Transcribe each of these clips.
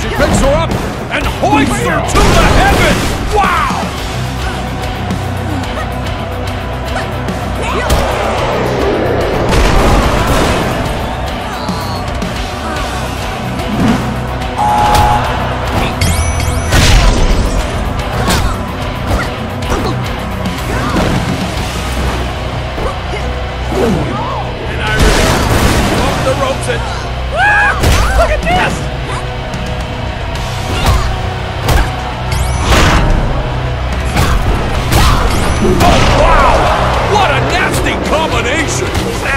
She picks her up and hoists her to the heavens! Wow!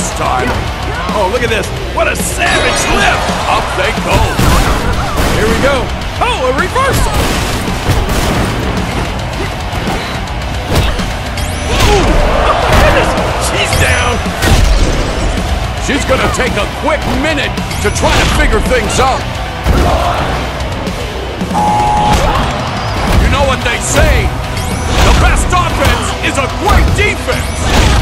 this time. Oh, look at this. What a savage lift. Up they go. Here we go. Oh, a reversal. Oh. She's down. She's gonna take a quick minute to try to figure things out. You know what they say. The best offense is a great defense.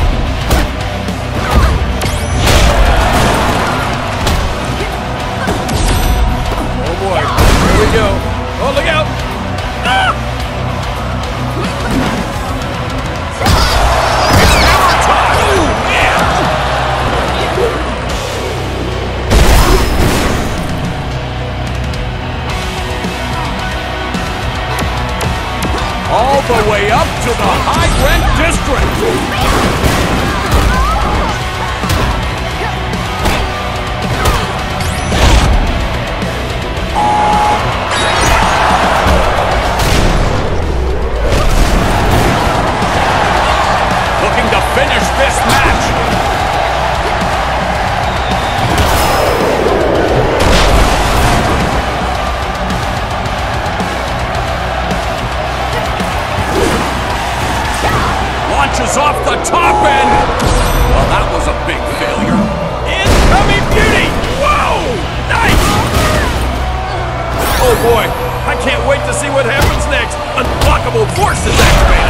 The way up to the high rent district! Launches off the top end! Well, that was a big failure. Incoming beauty! Whoa! Nice! Oh boy, I can't wait to see what happens next. Unblockable force is activated.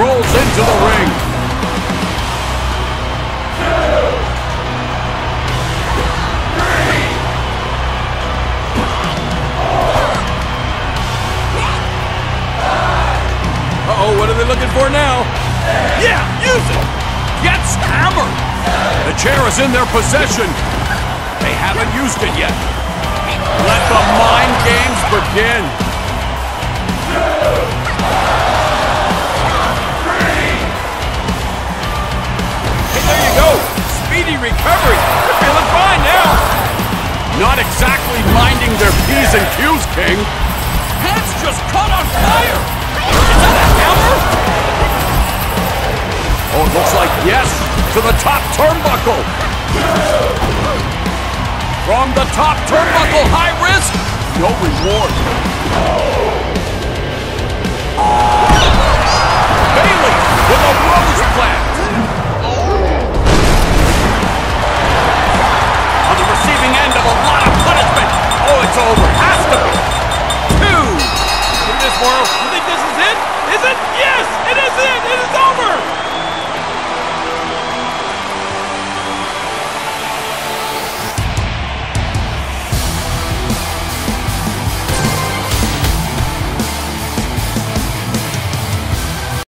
Rolls into the ring. Uh-oh, what are they looking for now? Yeah, use it! Gets hammered! The chair is in their possession. They haven't used it yet. Let the mind games begin. Not exactly minding their P's and Q's, King. Head's just caught on fire. Is that a hammer? Oh, it looks like yes to the top turnbuckle. From the top turnbuckle, high risk, no reward. Bayley